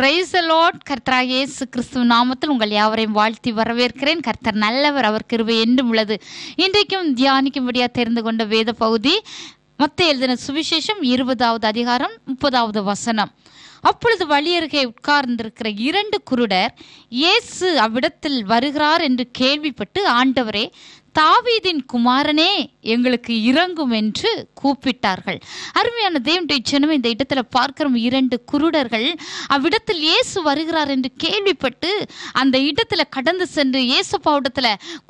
Price Lord கர்த்தரா இயேசு கிறிஸ்துவ நாமத்தில் உங்கள் யாவரையும் வாழ்த்தி வரவேற்கிறேன். கர்த்தர் நல்லவர் அவர் கிருபை என்றும் உள்ளது. இன்றைக்கும் தியானிக்கும்படியாக தெரிந்து கொண்ட வேத பகுதி மத்த எழுதின சுவிசேஷம் இருபதாவது அதிகாரம் முப்பதாவது வசனம். அப்பொழுது வழியருகே உட்கார்ந்திருக்கிற இரண்டு குருடர் இயேசு அவ்விடத்தில் வருகிறார் என்று கேள்விப்பட்டு ஆண்டவரே தாவீதின் குமாரனே எங்களுக்கு இறங்கும் என்று கூப்பிட்டார்கள். அருமையான தேவனுடைய ஜனமே இந்த இடத்துல பார்க்கிற இரண்டு குருடர்கள். அவ்விடத்தில் இயேசு வருகிறார் என்று கேள்விப்பட்டு அந்த இடத்துல கடந்து சென்று ஏசப்பா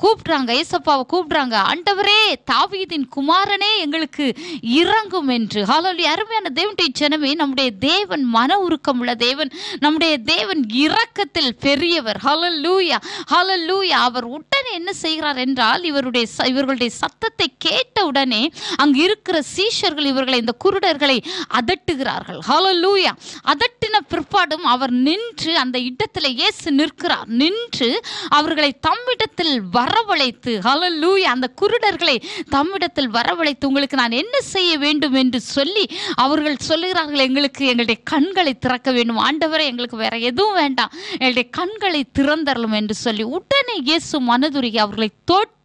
கூப்பிடுறாங்க ஏசப்பாவை கூப்பிடுறாங்க ஆண்டவரே தாவீதின் குமாரனே எங்களுக்கு இறங்கும் என்று. ஹாலோலி அருமையான தேவனுடைய ஜனமே நம்முடைய தேவன் மன உருக்கம் உள்ள தேவன் நம்முடைய தேவன் இரக்கத்தில் பெரியவர். ஹலல் லூயா ஹலல் லூயா அவர் உடனே என்ன செய்கிறார் என்றால் இவருடைய இவர்களுடைய சத்தத்தை கேட்ட உடனே அங்கு இருக்கிற சீஷர்கள் இவர்களை இந்த குருடர்களை அதட்டுகிறார்கள். ஹலோ லூயா அதட்டின பிற்பாடும் அவர் நின்று அந்த இடத்துல இயேசு நிற்கிறார். நின்று அவர்களை தம்மிடத்தில் வரவழைத்து ஹலோ லூயா அந்த குருடர்களை தம்மிடத்தில் வரவழைத்து உங்களுக்கு நான் என்ன செய்ய வேண்டும் என்று சொல்லி அவர்கள் சொல்லுகிறார்கள் எங்களுக்கு எங்களுடைய கண்களை திறக்க வேண்டும். ஆண்டவரை எங்களுக்கு வேற எதுவும் வேண்டாம். எங்களுடைய கண்களை திறந்தரலும் என்று சொல்லி உடனே இயேசு மனது மனதுருகி அவர்களை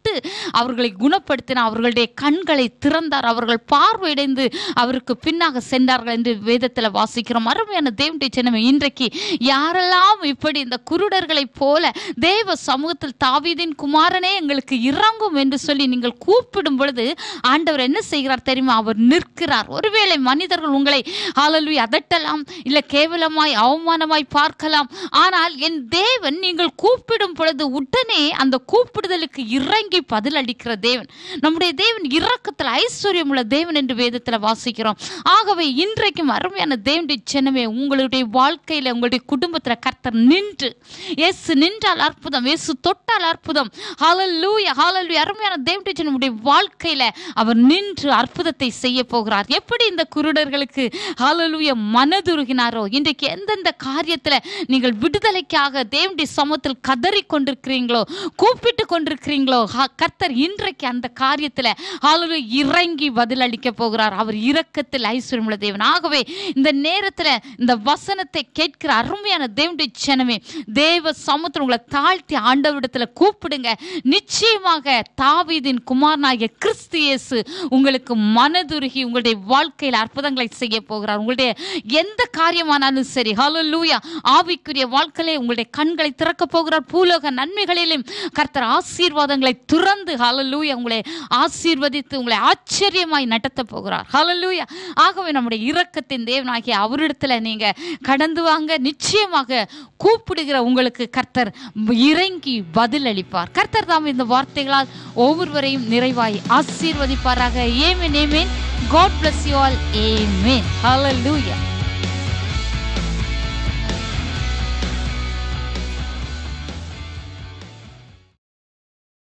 தொட்டு அவர்களை குணப்படுத்தின அவர்களுடைய கண்களை திறந்தார் அவர்கள் பார்வையடைந்து அவருக்கு பின்னாக சென்றார்கள் என்று வேதத்தில் வாசிக்கிறோம். அருமையான தேவனுடைய சின்னமே இன்றைக்கு யாரெல்லாம் இப்படி இந்த குருடர்களைப் போல தேவ சமூகத்தில் தாவீதின் குமாரனே எங்களுக்கு இறங்கும் என்று சொல்லி நீங்கள் கூப்பிடும் பொழுது ஆண்டவர் என்ன செய்கிறார் தெரியுமா? அவர் நிற்கிறார். ஒருவேளை மனிதர்கள் உங்களை ஹalleluya அதட்டலாம் இல்லை கேவலமாய் அவமானமாய் பார்க்கலாம். ஆனால் என் தேவன் நீங்கள் கூப்பிடும் பொழுது உடனே அந்த கூப்பிடுதலுக்கு இறங்கி பதில் அளிக்கிற தேவன். நம்முடைய தேவன் இரக்கத்தில் ஐஸ்வர்யம் உள்ள தேவன் என்று வேதத்தில் வாசிக்கிறோம். ஆகவே இன்றைக்கும் அருமையான தேவனுடைய சின்னமே உங்களுடைய வாழ்க்கையில உங்களுடைய குடும்பத்தில் கர்த்தர் நின்று எஸ் நின்றால் அற்புதம் எஸ் தொட்டால் அற்புதம். ஹalleluya ஹalleluya அருமையான தேவனுடைய சின்னமுடைய வாழ்க்கையில அவர் நின்று அற்புதத்தை செய்ய போகிறார். எப்படி இந்த குருடர்களுக்கு ஹாலலூய மனதுருகினாரோ இன்றைக்கு எந்தெந்த காரியத்தில் நீங்கள் விடுதலைக்காக தேவனுடைய சமூகத்தில் கதறி கொண்டிருக்கிறீங்களோ கூப்பிட்டு கொண்டிருக்கிறீங்களோ ஹா- கர்த்தர் இன்றைக்கு அந்த காரியத்தில் ஹalleluya இறங்கி பதிலளிக்க போகிறார். அவர் இரக்கத்தில் ஐஸ்வர்யமுள்ள தேவன். ஆகவே இந்த நேரத்துல இந்த வசனத்தை கேட்கிற அருமையான தேவனுடைய ஜனமே தேவ சமுத்திரம் உங்களை தாழ்த்தி ஆண்டவரிடத்துல கூப்பிடுங்க. நிச்சயமாக தாவீதின் குமாரனாகிய கிறிஸ்து இயேசு உங்களுக்கு மனதுருகி உங்களுடைய வாழ்க்கையில் அற்புதங்களை செய்ய போகிறார். உங்களுடைய எந்த காரியமானாலும் சரி ஹலோ லூயா ஆவிக்குரிய வாழ்க்கையிலே உங்களுடைய கண்களை திறக்க போகிறார். பூலோக நன்மைகளிலும் கர்த்தர் ஆசீர்வாதங்களை துறந்து ஹலலூயா உங்களை ஆசீர்வதித்து உங்களை ஆச்சரியமாய் நடத்த போகிறார். ஹலலூயா ஆகவே நம்முடைய இரக்கத்தின் தேவனாகிய அவரிடத்துல நீங்க கடந்து வாங்க நிச்சயமாக கூப்பிடுகிற உங்களுக்கு கர்த்தர் இறங்கி பதில் அளிப்பார் கர்த்தர் தாம் இந்த வார்த்தைகளால் ஒவ்வொருவரையும் நிறைவாய் ஆசீர்வதிப்பாராக. Amen amen God bless you all amen hallelujah